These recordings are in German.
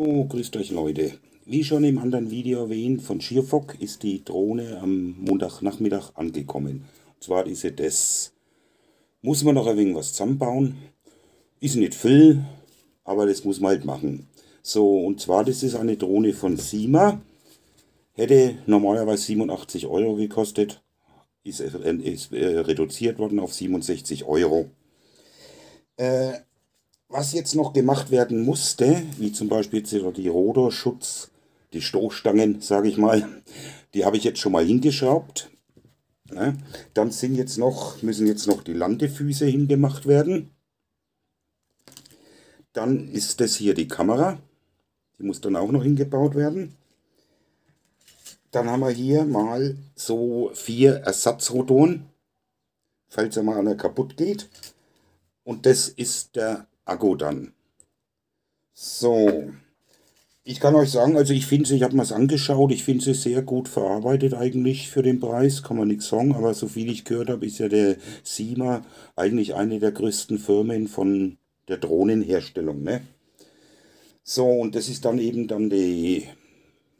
Oh, grüßt euch Leute. Wie schon im anderen Video erwähnt, von Schierfock ist die Drohne am Montagnachmittag angekommen. Und zwar ist sie das. Muss man noch ein wenig was zusammenbauen. Ist nicht viel, aber das muss man halt machen. So, und zwar das ist eine Drohne von Sima. Hätte normalerweise 87 Euro gekostet. Ist, äh, ist äh, reduziert worden auf 67 Euro. Äh, was jetzt noch gemacht werden musste, wie zum Beispiel die Rotorschutz, die Stoßstangen, sage ich mal, die habe ich jetzt schon mal hingeschraubt. Ja, dann sind jetzt noch, müssen jetzt noch die Landefüße hingemacht werden. Dann ist das hier die Kamera. Die muss dann auch noch hingebaut werden. Dann haben wir hier mal so vier Ersatzrotoren, falls er mal einer kaputt geht. Und das ist der Akku dann. So. Ich kann euch sagen, also ich finde sie, ich habe mir es angeschaut, ich finde sie sehr gut verarbeitet eigentlich für den Preis, kann man nichts sagen, aber so viel ich gehört habe, ist ja der Sima eigentlich eine der größten Firmen von der Drohnenherstellung, ne? So, und das ist dann eben dann die,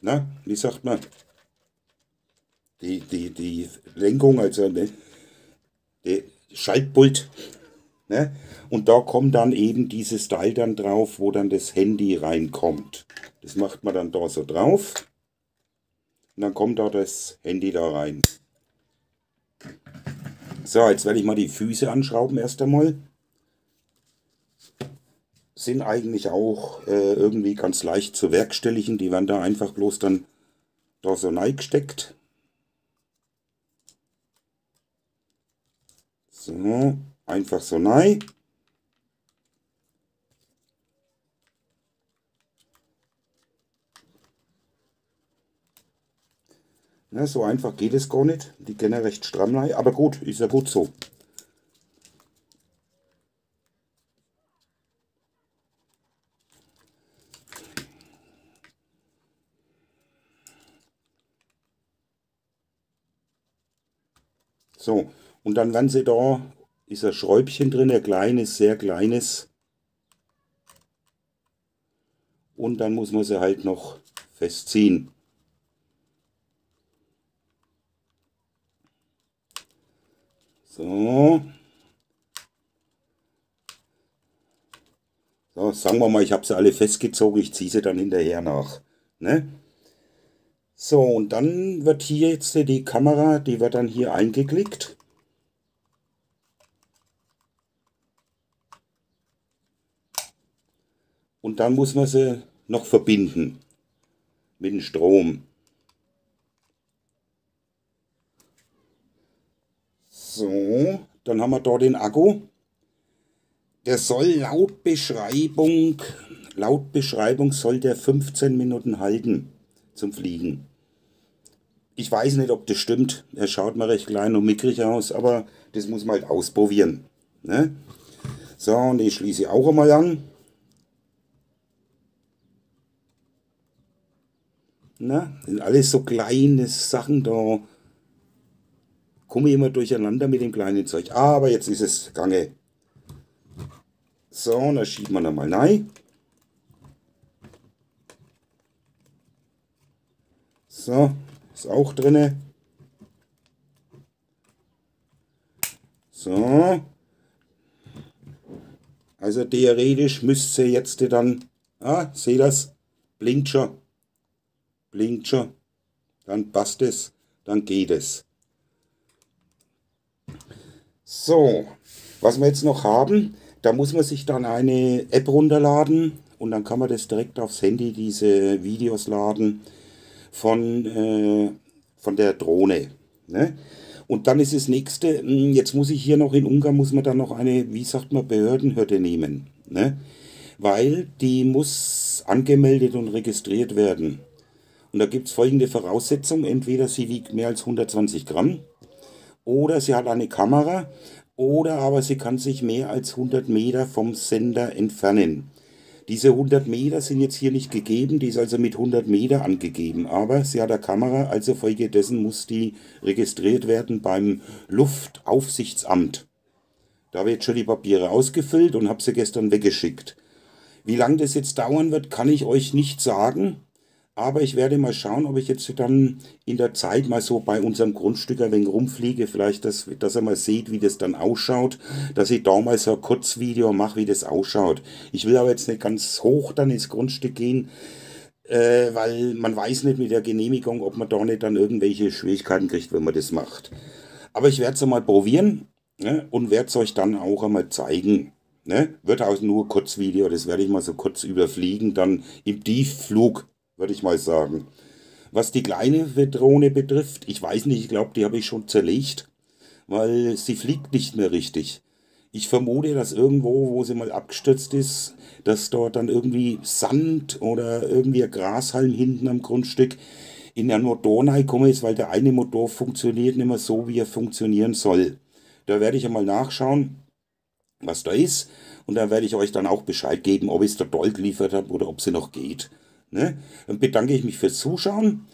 na, wie sagt man, die, die, die Lenkung, also ne, der Schaltpult, Ne? Und da kommt dann eben dieses Teil dann drauf, wo dann das Handy reinkommt. Das macht man dann da so drauf. Und dann kommt da das Handy da rein. So, jetzt werde ich mal die Füße anschrauben erst einmal. Sind eigentlich auch äh, irgendwie ganz leicht zu werkstelligen. Die werden da einfach bloß dann da so reingesteckt. So, Einfach so rein. Ja, so einfach geht es gar nicht. Die gehen recht stramm rein. Aber gut, ist ja gut so. So, und dann werden sie da ist ein Schräubchen drin, ein kleines, sehr kleines. Und dann muss man sie halt noch festziehen. So. So, sagen wir mal, ich habe sie alle festgezogen, ich ziehe sie dann hinterher nach. Ne? So, und dann wird hier jetzt die Kamera, die wird dann hier eingeklickt. Und dann muss man sie noch verbinden mit dem Strom. So, dann haben wir da den Akku. Der soll laut Beschreibung, laut Beschreibung soll der 15 Minuten halten zum Fliegen. Ich weiß nicht, ob das stimmt. Er schaut mal recht klein und mickrig aus, aber das muss man halt ausprobieren. Ne? So, und ich schließe auch einmal an. Ne? Sind alles so kleine Sachen, da komme ich immer durcheinander mit dem kleinen Zeug. Aber jetzt ist es gange. So, und dann schiebt man mal rein. So, ist auch drinne. So. Also theoretisch müsste jetzt dann, ah, seht das, blinkt schon blinkt schon, dann passt es, dann geht es. So, was wir jetzt noch haben, da muss man sich dann eine App runterladen und dann kann man das direkt aufs Handy, diese Videos laden von, äh, von der Drohne. Ne? Und dann ist das nächste, hm, jetzt muss ich hier noch in Ungarn, muss man dann noch eine, wie sagt man, Behördenhürde nehmen. Ne? Weil die muss angemeldet und registriert werden. Und da gibt es folgende Voraussetzungen. Entweder sie wiegt mehr als 120 Gramm oder sie hat eine Kamera oder aber sie kann sich mehr als 100 Meter vom Sender entfernen. Diese 100 Meter sind jetzt hier nicht gegeben, die ist also mit 100 Meter angegeben, aber sie hat eine Kamera, also folgedessen muss die registriert werden beim Luftaufsichtsamt. Da wird schon die Papiere ausgefüllt und habe sie gestern weggeschickt. Wie lange das jetzt dauern wird, kann ich euch nicht sagen. Aber ich werde mal schauen, ob ich jetzt dann in der Zeit mal so bei unserem Grundstück ein wenig rumfliege. Vielleicht, dass, dass ihr mal seht, wie das dann ausschaut. Dass ich da mal so ein Kurzvideo mache, wie das ausschaut. Ich will aber jetzt nicht ganz hoch dann ins Grundstück gehen, äh, weil man weiß nicht mit der Genehmigung, ob man da nicht dann irgendwelche Schwierigkeiten kriegt, wenn man das macht. Aber ich werde es mal probieren ne, und werde es euch dann auch einmal zeigen. Ne? Wird auch nur Kurzvideo, das werde ich mal so kurz überfliegen, dann im Tiefflug würde ich mal sagen. Was die kleine Drohne betrifft, ich weiß nicht, ich glaube, die habe ich schon zerlegt, weil sie fliegt nicht mehr richtig. Ich vermute, dass irgendwo, wo sie mal abgestürzt ist, dass dort dann irgendwie Sand oder irgendwie ein Grashalm hinten am Grundstück in einen Motor reingekommen ist, weil der eine Motor funktioniert nicht mehr so, wie er funktionieren soll. Da werde ich einmal nachschauen, was da ist. Und da werde ich euch dann auch Bescheid geben, ob es der Doll geliefert hat oder ob sie noch geht. Ne? Dann bedanke ich mich fürs Zuschauen,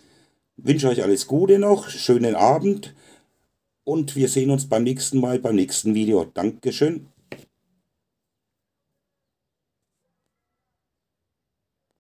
wünsche euch alles Gute noch, schönen Abend und wir sehen uns beim nächsten Mal, beim nächsten Video. Dankeschön.